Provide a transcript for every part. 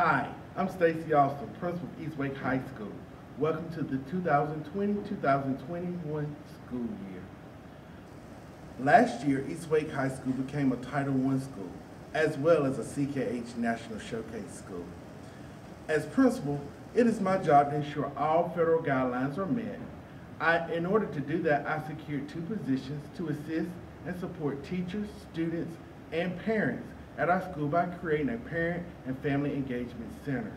Hi, I'm Stacey Alston, principal of East Wake High School. Welcome to the 2020-2021 school year. Last year, East Wake High School became a Title I school, as well as a CKH National Showcase school. As principal, it is my job to ensure all federal guidelines are met. I, in order to do that, I secured two positions to assist and support teachers, students, and parents at our school by creating a Parent and Family Engagement Center.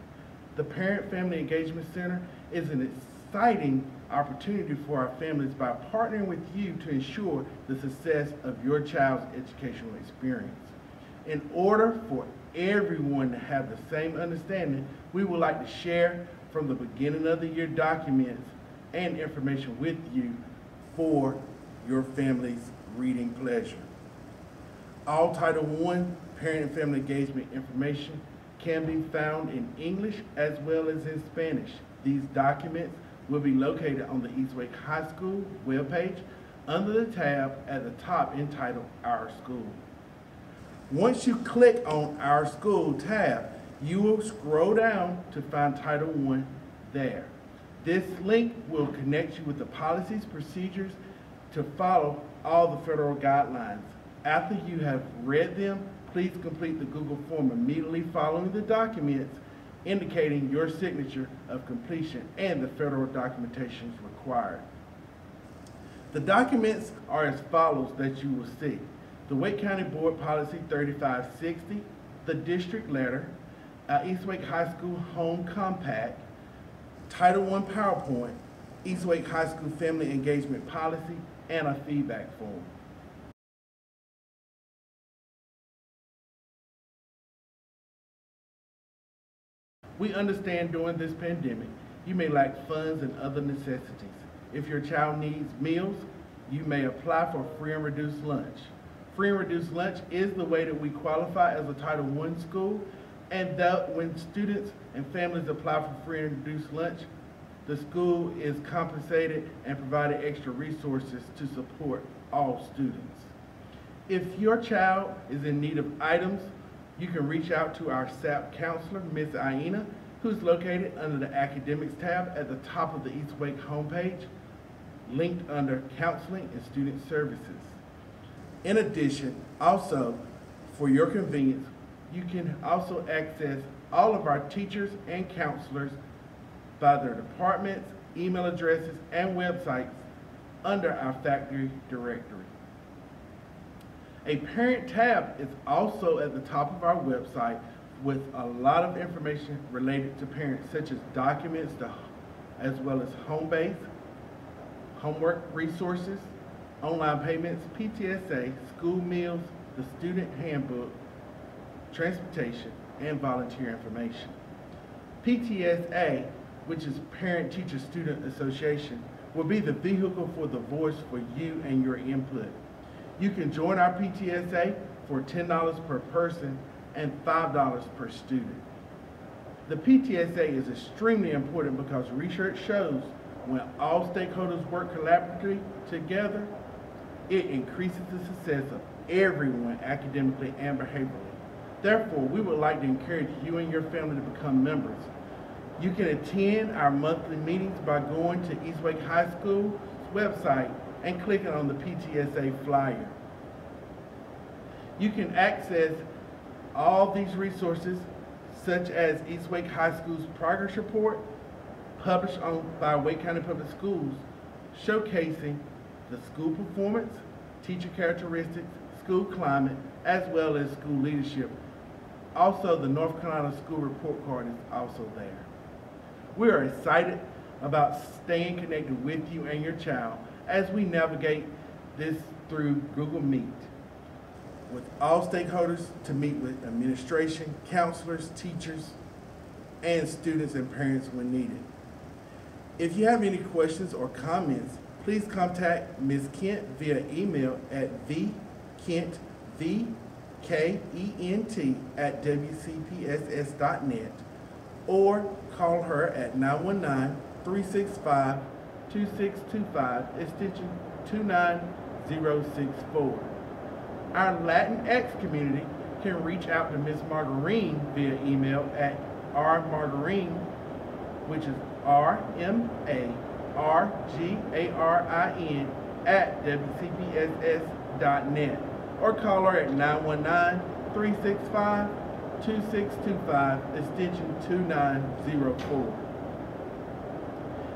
The Parent Family Engagement Center is an exciting opportunity for our families by partnering with you to ensure the success of your child's educational experience. In order for everyone to have the same understanding, we would like to share from the beginning of the year documents and information with you for your family's reading pleasure. All Title I parent and family engagement information can be found in English as well as in Spanish. These documents will be located on the East Wake High School webpage under the tab at the top entitled Our School. Once you click on Our School tab, you will scroll down to find Title I there. This link will connect you with the policies, procedures to follow all the federal guidelines. After you have read them, please complete the Google form immediately following the documents indicating your signature of completion and the federal documentations required. The documents are as follows that you will see. The Wake County Board Policy 3560, the district letter, uh, East Wake High School Home Compact, Title I PowerPoint, East Wake High School Family Engagement Policy, and a feedback form. We understand during this pandemic, you may lack funds and other necessities. If your child needs meals, you may apply for free and reduced lunch. Free and reduced lunch is the way that we qualify as a Title I school, and that when students and families apply for free and reduced lunch, the school is compensated and provided extra resources to support all students. If your child is in need of items you can reach out to our SAP counselor, Ms. Aina, who's located under the Academics tab at the top of the East Wake homepage, linked under Counseling and Student Services. In addition, also, for your convenience, you can also access all of our teachers and counselors by their departments, email addresses, and websites under our factory directory. A parent tab is also at the top of our website with a lot of information related to parents, such as documents, to, as well as home base, homework resources, online payments, PTSA, school meals, the student handbook, transportation, and volunteer information. PTSA, which is Parent Teacher Student Association, will be the vehicle for the voice for you and your input. You can join our PTSA for $10 per person and $5 per student. The PTSA is extremely important because research shows when all stakeholders work collaboratively together, it increases the success of everyone academically and behaviorally. Therefore, we would like to encourage you and your family to become members. You can attend our monthly meetings by going to East Wake High School's website and clicking on the PTSA flyer. You can access all these resources, such as East Wake High School's progress report, published on, by Wake County Public Schools, showcasing the school performance, teacher characteristics, school climate, as well as school leadership. Also, the North Carolina School Report Card is also there. We are excited about staying connected with you and your child as we navigate this through Google Meet with all stakeholders to meet with administration, counselors, teachers, and students and parents when needed. If you have any questions or comments, please contact Ms. Kent via email at vkent, V-K-E-N-T, at wcpss.net or call her at 919-365-2625, extension 29064. Our Latinx community can reach out to Ms. Margarin via email at rmargarin, which is R M A R G A R I N at WCPSS.net or call her at 919 365 2625, extension 2904.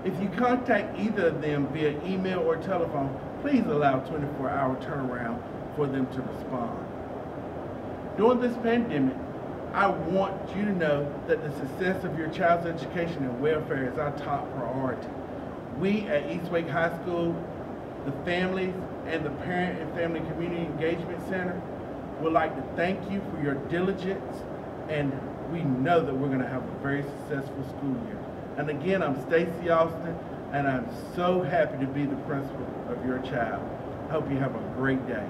If you contact either of them via email or telephone, please allow 24-hour turnaround for them to respond. During this pandemic, I want you to know that the success of your child's education and welfare is our top priority. We at East Wake High School, the families, and the Parent and Family Community Engagement Center would like to thank you for your diligence, and we know that we're going to have a very successful school year. And again, I'm Stacey Alston, and I'm so happy to be the principal of your child. Hope you have a great day.